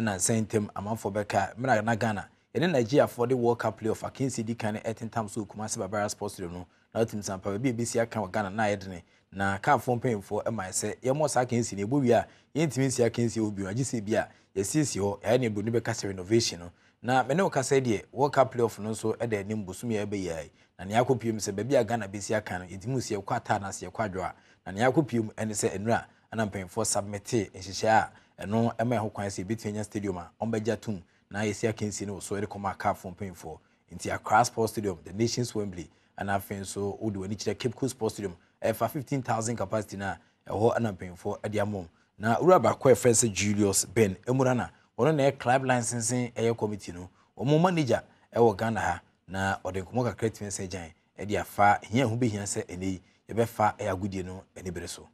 ne nansa ntam amanfoɔ bɛka. Mmerɛ na ghana yɛne nigeriafoɔ de world cup playoff akansi di kan ɛtentam so kumase babara sports stadium no na wotim sampa baabi a ɛbɛsi aka wɔ ghana na ayɛ dene na kaafoɔ mpanyimfoɔ ma sɛ yɛmmɔ saa akansi no ɛbɔ wie a yɛntumi nsi akansi wɔ bio. Agye sɛ bi a yɛsiesie hɔ ɛyɛ ne buroni bɛka sɛ renovation no. Na mene wo kasa deɛ world cup playoff no nso da anim bosom yɛ ɛbɛyɛ na nea akɔpiem sɛ baabi a ghana bɛsi aka no yɛtumi si yɛkɔ ataa no ase yɛkɔ adwo a na nea akɔpiem ɛne sɛ nnura ana mpanyimfoɔ submite nhyehyɛ a ɛno ɛma ɛho kwan sɛ yɛbɛtumi anya stadium a ɔmbɛgya tom na yɛsi akansi no so ɛde kɔma akaafoɔ mpanyimfoɔ nti accra sports stadium the nations wembley ɛna afei nso wode w'ani kyerɛ cape coast sports stadium ɛfa 15000 capacity no a ɛhɔ ana mpanyimfoɔ de amom na wura baako a ɛfrɛ sɛ julius ben emura na ɔno na ɛyɛ club licensing ɛyɛ committee no. Wɔn manager ɛwɔ ghana ha na ɔde nkɔmɔ kakra tumi sɛ gyan ɛde afa hia ho behia sɛ ɛnɛ yi yɛbɛfa ɛyɛ agudie no bere so.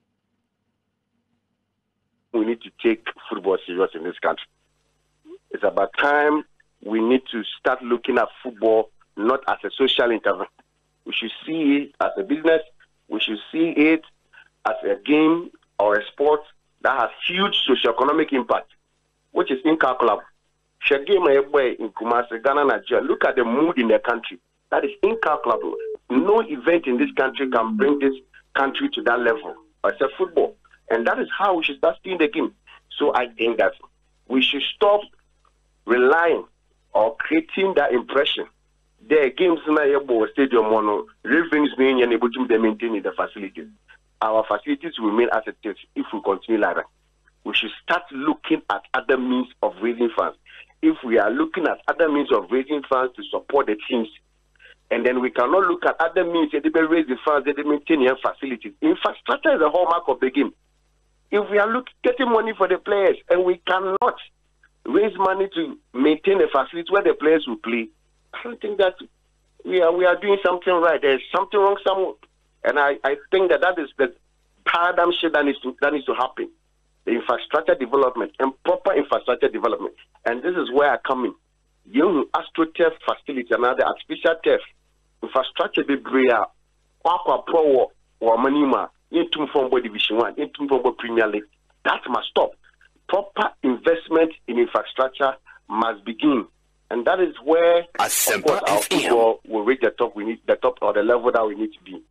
We need to take football serious in this country. It's about time we need to start looking at football not as a social intervention. We should see it as a business. We should see it as a game or a sport that has huge socio-economic impact, which is incalculable. In Ghana, Nigeria. Look at the mood in the country. That is incalculable. No event in this country can bring this country to that level except football. And that is how we should start seeing the game. So I think that we should stop relying or creating that impression. The games in the stadium mono revenues being able to maintain the facilities. Our facilities will remain as it is if we continue like that. We should start looking at other means of raising funds. If we are looking at other means of raising funds to support the teams, and then we cannot look at other means that they raise the funds, that they maintain their facilities. Infrastructure is the hallmark of the game if we are look, getting money for the players and we cannot raise money to maintain the facilities where the players will play, I don't think that we are we are doing something right. There's something wrong somewhere, and I, I think that that is the paradigm shift that needs to that needs to happen. The infrastructure development and proper infrastructure development, and this is where I come in. Young AstroTurf facility, another artificial turf infrastructure be bria, wakwa pro or manima into football division one, into football premier league. That must stop. Proper investment in infrastructure must begin. And that is where of course, our football will reach the top we need the top or the level that we need to be.